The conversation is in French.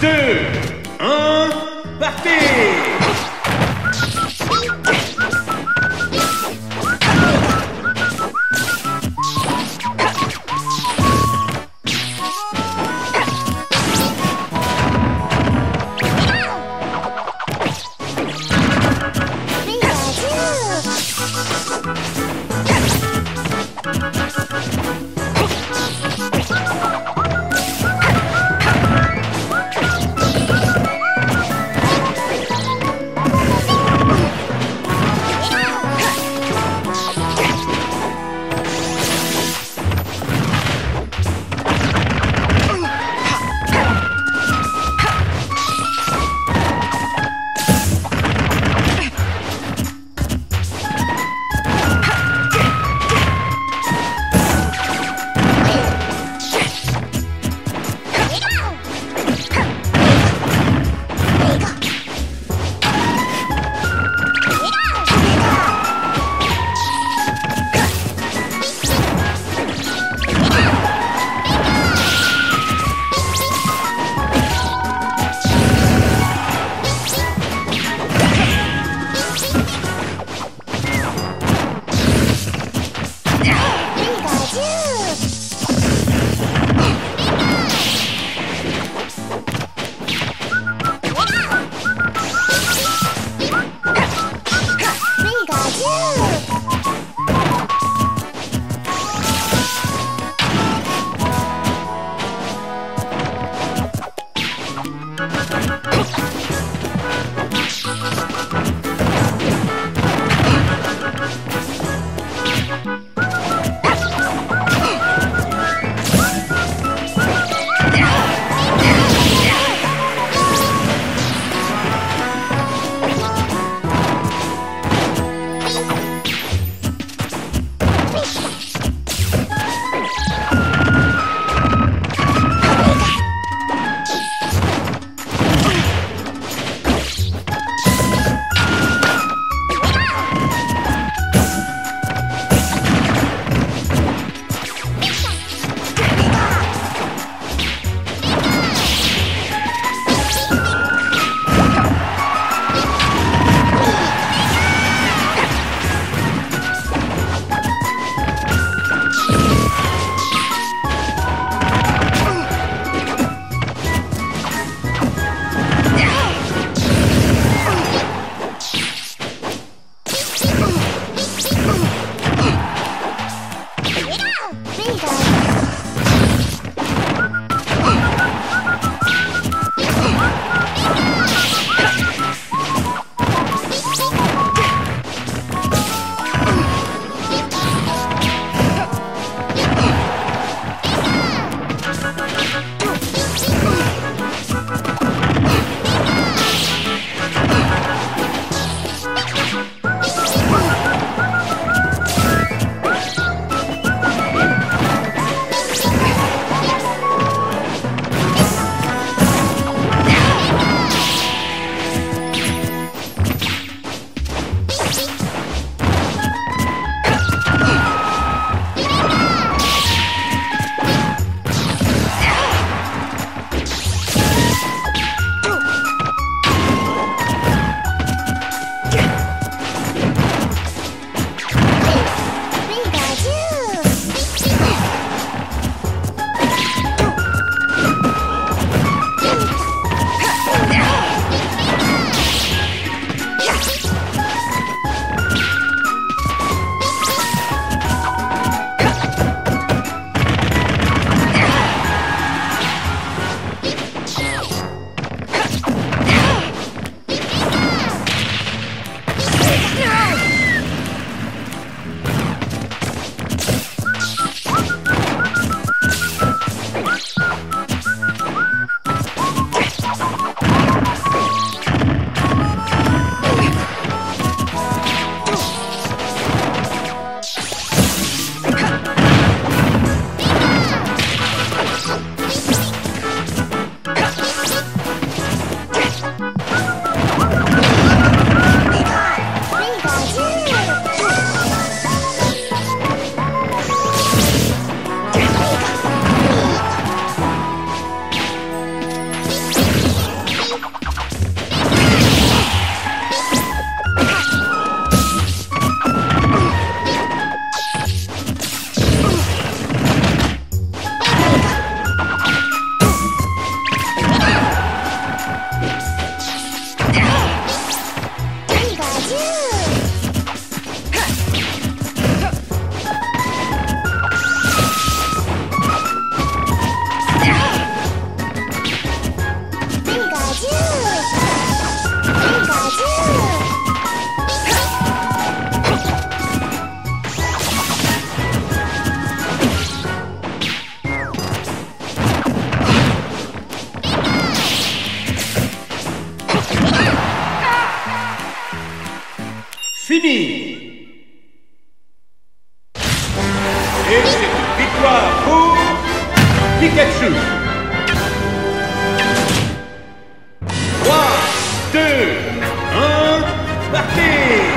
2, 1, partez Et c'est une victoire pour Pikachu. 3, 2, 1, partez